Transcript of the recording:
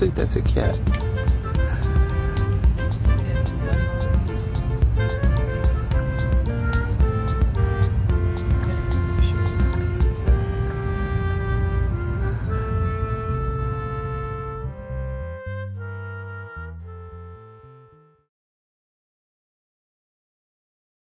think that's a cat.